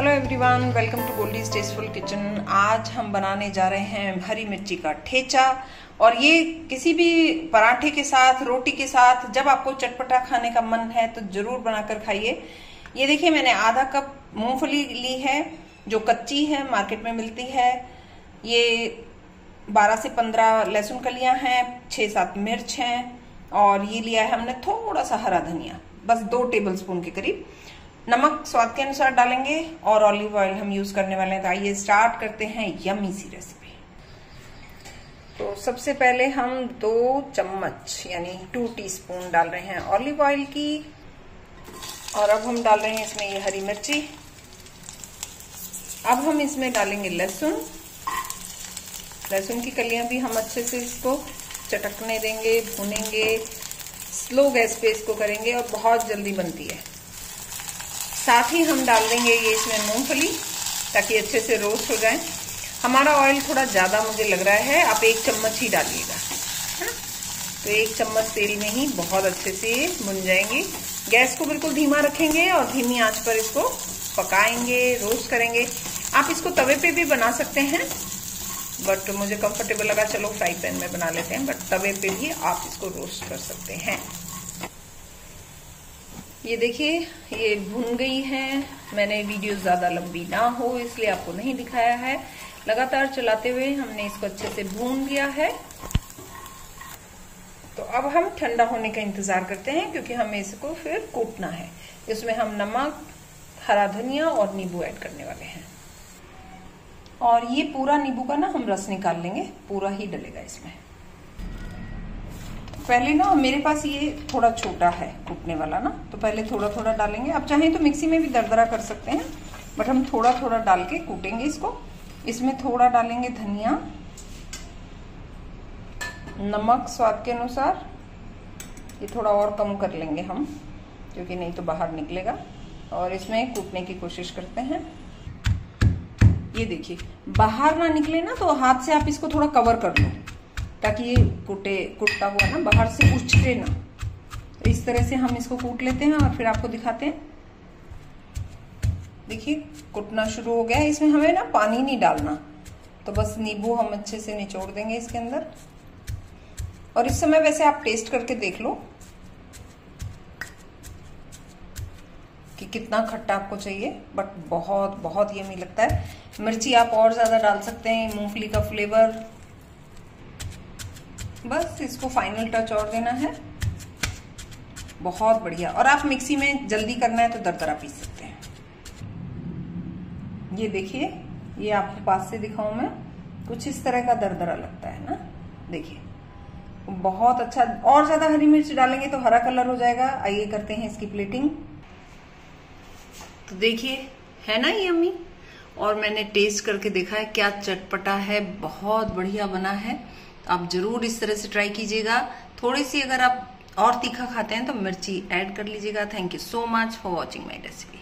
Everyone welcome to Goldie's tasteful kitchen आज हम बनाने जा रहे हैं हरी मिर्ची का ठेचा। और ये किसी भी पराठे के साथ, रोटी के साथ, जब आपको चटपटा खाने का मन है तो ज़रूर बनाकर खाइए। ये देखिए, मैंने आधा कप मूंगफली ली है, जो कच्ची है, मार्केट में मिलती है। ये 12 से 15 लहसुन कलियाँ हैं 6-7 मिर्च हैं, और ये लिया है हमने थोड़ा सा हरा धनिया, बस दो टेबल स्पून के करीब। नमक स्वाद के अनुसार डालेंगे और ऑलिव ऑयल हम यूज़ करने वाले हैं। तो आइए स्टार्ट करते हैं यमी सी रेसिपी तो सबसे पहले हम दो चम्मच, यानी टू टीस्पून डाल रहे हैं ऑलिव ऑयल की। और अब हम डाल रहे हैं इसमें ये हरी मिर्ची। अब हम इसमें डालेंगे लहसुन। लहसुन की कलियाँ भी हम अच्छे से इसको चटकने देंगे, भूनेंगे स्लो गैस पे इसको करेंगे और बहुत जल्दी बनती है। साथ ही हम डाल देंगे ये इसमें मूंगफली, ताकि अच्छे से रोस्ट हो जाए। हमारा ऑयल थोड़ा ज़्यादा मुझे लग रहा है, आप एक चम्मच ही डालिएगा हाँ? तो एक चम्मच तेल में ही बहुत अच्छे से भुन जाएँगे। गैस को बिल्कुल धीमा रखेंगे और धीमी आँच पर इसको पकाएँगे, रोस्ट करेंगे। आप इसको तवे पे भी बना सकते हैं, बट मुझे कंफर्टेबल लगा, चलो फ्राई पैन में बना लेते हैं बट तवे पे भी आप इसको रोस्ट कर सकते हैं। ये देखिए, ये भुन गई है। मैंने वीडियो ज़्यादा लंबी ना हो, इसलिए आपको नहीं दिखाया है। लगातार चलाते हुए हमने इसको अच्छे से भून लिया है। तो अब हम ठंडा होने का इंतज़ार करते हैं, क्योंकि हमें इसको फिर कूटना है। इसमें हम नमक, हरा धनिया और नींबू ऐड करने वाले हैं। और ये पूरा नींबू का ना हम रस निकाल लेंगे, पूरा ही डलेगा इसमें। पहले ना मेरे पास ये थोड़ा छोटा है कूटने वाला ना तो पहले थोड़ा थोड़ा डालेंगे। आप चाहें तो मिक्सी में भी दरदरा कर सकते हैं, बट हम थोड़ा थोड़ा डाल के कूटेंगे इसको। इसमें थोड़ा डालेंगे धनिया, नमक स्वाद के अनुसार। ये थोड़ा और कम कर लेंगे हम, क्योंकि नहीं तो बाहर निकलेगा। और इसमें कूटने की कोशिश करते हैं। ये देखिए, बाहर ना निकले ना तो हाथ से आप इसको थोड़ा कवर कर लो। ताकि ये कुटे, कुटता हुआ ना, बाहर से उछटे ना। तो इस तरह से हम इसको कूट लेते हैं और फिर आपको दिखाते हैं। देखिए, कुटना शुरू हो गया इसमें हमें ना पानी नहीं डालना। तो बस नींबू हम अच्छे से निचोड़ देंगे इसके अंदर। और इस समय वैसे आप टेस्ट करके देख लो कि कितना खट्टा आपको चाहिए बट बहुत बहुत यमी लगता है। मिर्ची आप और ज़्यादा डाल सकते हैं, मूंगफली का फ्लेवर बस इसको फाइनल टच और देना है। बहुत बढ़िया। और आप मिक्सी में जल्दी करना है तो दरदरा पीस सकते हैं। ये देखिए, ये आपको पास से दिखाऊँ मैं। कुछ इस तरह का दरदरा लगता है ना? देखिए। बहुत अच्छा। और ज़्यादा हरी मिर्च डालेंगे तो हरा कलर हो जाएगा। आइए करते हैं इसकी प्लेटिंग तो देखिए, है ना ये अम्मी? और मैंने टेस्ट करके देखा है, क्या चटपटा है, बहुत बढ़िया बना है। आप ज़रूर इस तरह से ट्राई कीजिएगा। थोड़ी सी अगर आप और तीखा खाते हैं तो मिर्ची ऐड कर लीजिएगा। Thank you so much for watching my recipe